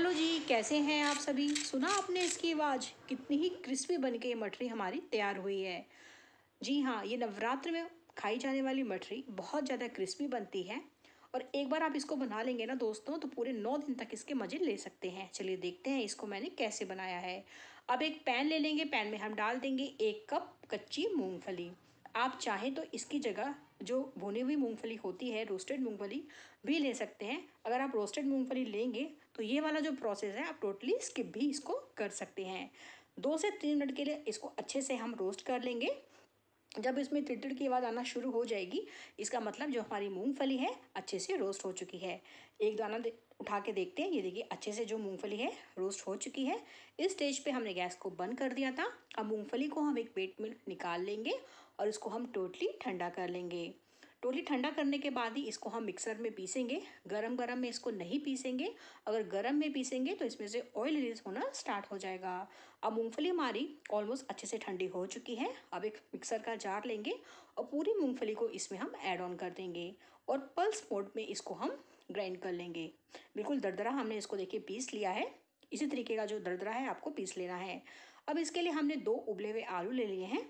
Hello जी, कैसे हैं आप सभी? सुना आपने इसकी आवाज़? कितनी ही क्रिस्पी बन के ये मठरी हमारी तैयार हुई है। जी हाँ ये नवरात्र में खाई जाने वाली मठरी बहुत ज़्यादा क्रिस्पी बनती है। और एक बार आप इसको बना लेंगे ना दोस्तों तो पूरे नौ दिन तक इसके मज़े ले सकते हैं। चलिए देखते हैं इसको मैंने कैसे बनाया है। अब एक पैन ले लेंगे। पैन में हम डाल देंगे एक कप कच्ची मूँगफली। आप चाहें तो इसकी जगह जो भुनी हुई मूंगफली होती है, रोस्टेड मूंगफली भी ले सकते हैं। अगर आप रोस्टेड मूंगफली लेंगे तो ये वाला जो प्रोसेस है, आप टोटली स्किप भी इसको कर सकते हैं। दो से तीन मिनट के लिए इसको अच्छे से हम रोस्ट कर लेंगे। जब इसमें तिड़तिड़ की आवाज़ आना शुरू हो जाएगी, इसका मतलब जो हमारी मूंगफली है, अच्छे से रोस्ट हो चुकी है। एक दाना उठा के देखते हैं। ये देखिए, अच्छे से जो मूंगफली है रोस्ट हो चुकी है। इस स्टेज पे हमने गैस को बंद कर दिया था। अब मूंगफली को हम एक पेट में निकाल लेंगे और इसको हम टोटली ठंडा कर लेंगे। टोटली ठंडा करने के बाद ही इसको हम मिक्सर में पीसेंगे। गरम गरम में इसको नहीं पीसेंगे। अगर गरम में पीसेंगे तो इसमें से ऑयल रिलीज़ होना स्टार्ट हो जाएगा। अब मूंगफली हमारी ऑलमोस्ट अच्छे से ठंडी हो चुकी है। अब एक मिक्सर का जार लेंगे और पूरी मूंगफली को इसमें हम ऐड ऑन कर देंगे और पल्स मोड में इसको हम ग्राइंड कर लेंगे। बिल्कुल दरदरा हमने इसको देखिए पीस लिया है। इसी तरीके का जो दरदरा है, आपको पीस लेना है। अब इसके लिए हमने दो उबले हुए आलू ले लिए हैं।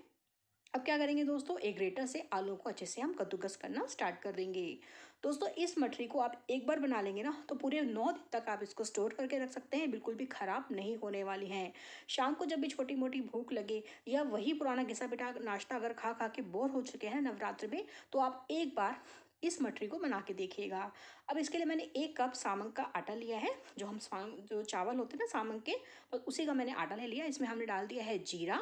अब क्या करेंगे दोस्तों? एक ग्रेटर से आलू को अच्छे से हम कद्दूकस करना स्टार्ट कर देंगे। दोस्तों, इस मठरी को आप एक बार बना लेंगे ना तो पूरे नौ दिन तक आप इसको स्टोर करके रख सकते हैं, बिल्कुल भी ख़राब नहीं होने वाली हैं। शाम को जब भी छोटी मोटी भूख लगे, या वही पुराना घिसा पिटा नाश्ता अगर खा खा के बोर हो चुके हैं नवरात्र में तो आप एक बार इस मठरी को बना के देखिएगा। अब इसके लिए मैंने एक कप सामंग का आटा लिया है, जो हम जो चावल होते हैं ना सामंग के उसी का मैंने आटा ले लिया। इसमें हमने डाल दिया है जीरा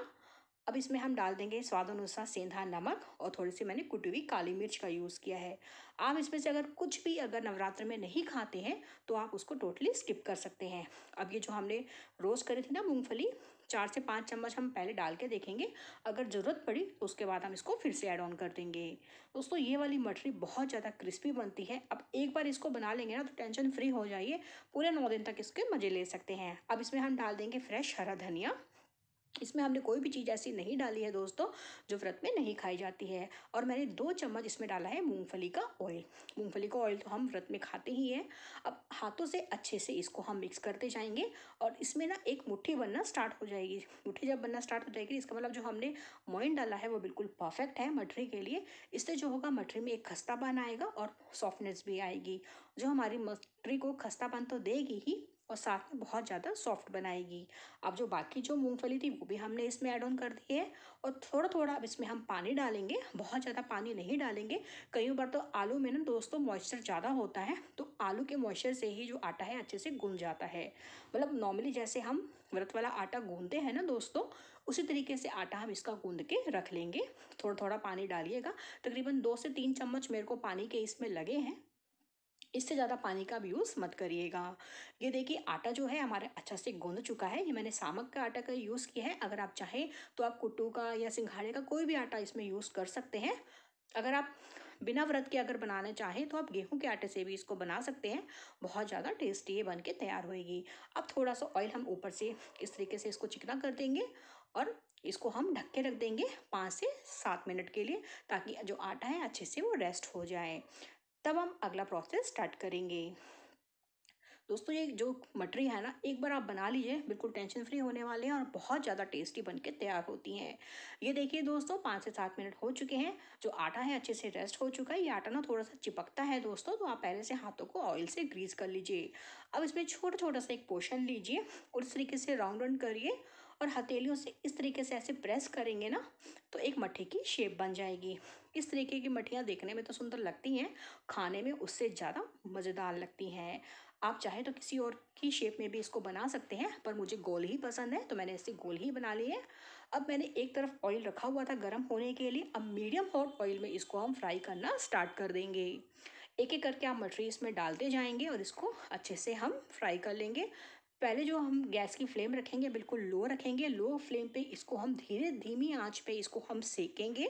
अब इसमें हम डाल देंगे स्वाद अनुसार सेंधा नमक और थोड़ी सी मैंने कुटी हुई काली मिर्च का यूज़ किया है। आप इसमें से अगर कुछ भी अगर नवरात्र में नहीं खाते हैं तो आप उसको टोटली स्किप कर सकते हैं। अब ये जो हमने रोज़ करी थी ना मूँगफली, चार से पाँच चम्मच हम पहले डाल के देखेंगे। अगर ज़रूरत पड़ी तो उसके बाद हम इसको फिर से ऐड ऑन कर देंगे। दोस्तों, ये वाली मटरी बहुत ज़्यादा क्रिस्पी बनती है। अब एक बार इसको बना लेंगे ना तो टेंशन फ्री हो जाइए। पूरे नौ दिन तक इसके मज़े ले सकते हैं। अब इसमें हम डाल देंगे फ्रेश हरा धनिया। इसमें हमने कोई भी चीज़ ऐसी नहीं डाली है दोस्तों, जो व्रत में नहीं खाई जाती है। और मैंने दो चम्मच इसमें डाला है मूंगफली का ऑयल मूंगफली का ऑयल तो हम व्रत में खाते ही हैं। अब हाथों से अच्छे से इसको हम मिक्स करते जाएँगे और इसमें ना एक मुट्ठी बनना स्टार्ट हो जाएगी। मुट्ठी जब बनना स्टार्ट हो जाएगी, इसका मतलब जो हमने मोइन डाला है वो बिल्कुल परफेक्ट है मठरी के लिए। इससे जो होगा, मठरी में एक खस्तापन आएगा और सॉफ्टनेस भी आएगी। जो हमारी मटरी को खस्तापन तो देगी ही और साथ में बहुत ज़्यादा सॉफ्ट बनाएगी। अब जो बाकी जो मूंगफली थी, वो भी हमने इसमें ऐड ऑन कर दी है और थोड़ा थोड़ा अब इसमें हम पानी डालेंगे। बहुत ज़्यादा पानी नहीं डालेंगे। कई बार तो आलू में ना दोस्तों मॉइस्चर ज़्यादा होता है तो आलू के मॉइस्चर से ही जो आटा है अच्छे से गूंद जाता है। मतलब नॉर्मली जैसे हम व्रत वाला आटा गूंदते हैं ना दोस्तों, उसी तरीके से आटा हम इसका गूंद के रख लेंगे। थोड़ा थोड़ा पानी डालिएगा। तकरीबन दो से तीन चम्मच मेरे को पानी के इसमें लगे हैं। इससे ज़्यादा पानी का भी यूज़ मत करिएगा। ये देखिए, आटा जो है हमारे अच्छा से गूंद चुका है। ये मैंने सामक का आटा का यूज़ किया है। अगर आप चाहें तो आप कुट्टू का या सिंघाड़े का कोई भी आटा इसमें यूज़ कर सकते हैं। अगर आप बिना व्रत के अगर बनाना चाहें तो आप गेहूँ के आटे से भी इसको बना सकते हैं। बहुत ज़्यादा टेस्टी ये बन के तैयार होएगी। अब थोड़ा सा ऑयल हम ऊपर से इस तरीके से इसको चिकना कर देंगे और इसको हम ढक के रख देंगे पाँच से सात मिनट के लिए ताकि जो आटा है अच्छे से वो रेस्ट हो जाए। तब हम अगला प्रोसेस स्टार्ट करेंगे। दोस्तों, ये जो मटरी है ना, एक बार आप बना लीजिए, बिल्कुल टेंशन फ्री होने वाले हैं और बहुत ज़्यादा टेस्टी बन के तैयार होती हैं। ये देखिए दोस्तों, पाँच से सात मिनट हो चुके हैं। जो आटा है, अच्छे से रेस्ट हो चुका है। ये आटा ना थोड़ा सा चिपकता है दोस्तों तो आप पहले से हाथों को ऑयल से ग्रीस कर लीजिए। अब इसमें छोटा छोटा सा एक पोर्शन लीजिए और इस तरीके से राउंड राउंड करिए। और हथेलियों से इस तरीके से ऐसे प्रेस करेंगे ना तो एक मट्ठी की शेप बन जाएगी। इस तरीके की मट्ठियाँ देखने में तो सुंदर लगती हैं, खाने में उससे ज़्यादा मज़ेदार लगती हैं। आप चाहे तो किसी और की शेप में भी इसको बना सकते हैं, पर मुझे गोल ही पसंद है तो मैंने इसे गोल ही बना ली है। अब मैंने एक तरफ़ ऑयल रखा हुआ था गर्म होने के लिए, अब मीडियम हॉट ऑयल में इसको हम फ्राई करना स्टार्ट कर देंगे। एक एक करके आप मटरी इसमें डालते जाएँगे और इसको अच्छे से हम फ्राई कर लेंगे। पहले जो हम गैस की फ्लेम रखेंगे, बिल्कुल लो रखेंगे, लो फ्लेम पे इसको हम धीरे, धीमी आँच पे इसको हम सेकेंगे,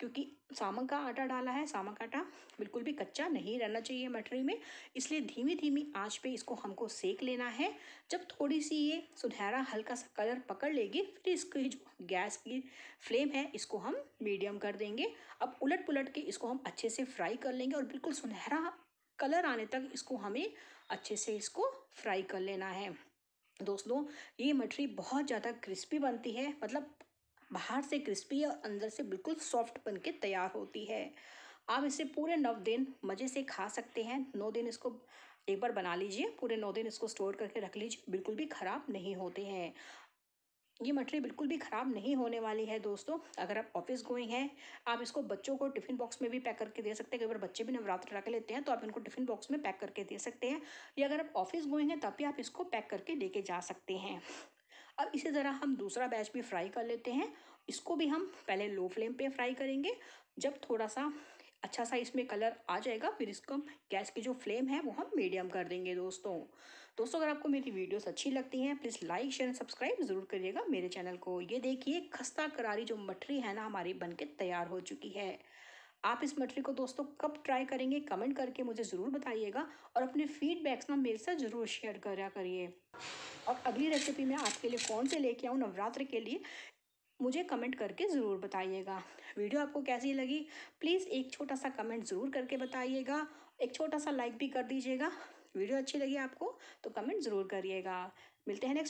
क्योंकि सामक का आटा डाला है, सामक आटा बिल्कुल भी कच्चा नहीं रहना चाहिए मटरी में, इसलिए धीमी धीमी आँच पे इसको हमको सेक लेना है। जब थोड़ी सी ये सुनहरा, हल्का सा कलर पकड़ लेगी, फिर इसकी जो गैस की फ्लेम है, इसको हम मीडियम कर देंगे। अब उलट पुलट के इसको हम अच्छे से फ्राई कर लेंगे और बिल्कुल सुनहरा कलर आने तक इसको हमें अच्छे से इसको फ्राई कर लेना है। दोस्तों, ये मछली बहुत ज़्यादा क्रिस्पी बनती है मतलब बाहर से क्रिस्पी और अंदर से बिल्कुल सॉफ्ट बन के तैयार होती है। आप इसे पूरे नौ दिन मज़े से खा सकते हैं। नौ दिन इसको एक बार बना लीजिए, पूरे नौ दिन इसको स्टोर करके रख लीजिए, बिल्कुल भी ख़राब नहीं होते हैं। ये मटरी बिल्कुल भी ख़राब नहीं होने वाली है दोस्तों। अगर आप ऑफ़िस गोइंग हैं, आप इसको बच्चों को टिफ़िन बॉक्स में भी पैक करके दे सकते हैं। अगर बच्चे भी नवरात्र रख लेते हैं तो आप इनको टिफ़िन बॉक्स में पैक करके दे सकते हैं। या अगर आप ऑफ़िस गोइंग हैं, तब भी आप इसको पैक करके लेके जा सकते हैं। अब इसी तरह हम दूसरा बैच भी फ्राई कर लेते हैं। इसको भी हम पहले लो फ्लेम पे फ्राई करेंगे। जब थोड़ा सा अच्छा सा इसमें कलर आ जाएगा, फिर इसको गैस की जो फ्लेम है, वो हम मीडियम कर देंगे दोस्तों। दोस्तों, अगर आपको मेरी वीडियोस अच्छी लगती हैं प्लीज़ लाइक शेयर सब्सक्राइब ज़रूर करिएगा मेरे चैनल को। ये देखिए, खस्ता करारी जो मठरी है ना, हमारी बन के तैयार हो चुकी है। आप इस मटरी को दोस्तों कब ट्राई करेंगे कमेंट करके मुझे ज़रूर बताइएगा और अपने फीडबैक्स ना मेरे साथ ज़रूर शेयर करा करिए। और अगली रेसिपी मैं आपके लिए कौन से लेके आऊँ नवरात्र के लिए मुझे कमेंट करके ज़रूर बताइएगा। वीडियो आपको कैसी लगी? प्लीज़ एक छोटा सा कमेंट ज़रूर करके बताइएगा। एक छोटा सा लाइक भी कर दीजिएगा। वीडियो अच्छी लगी आपको तो कमेंट ज़रूर करिएगा। मिलते हैं नेक्स्ट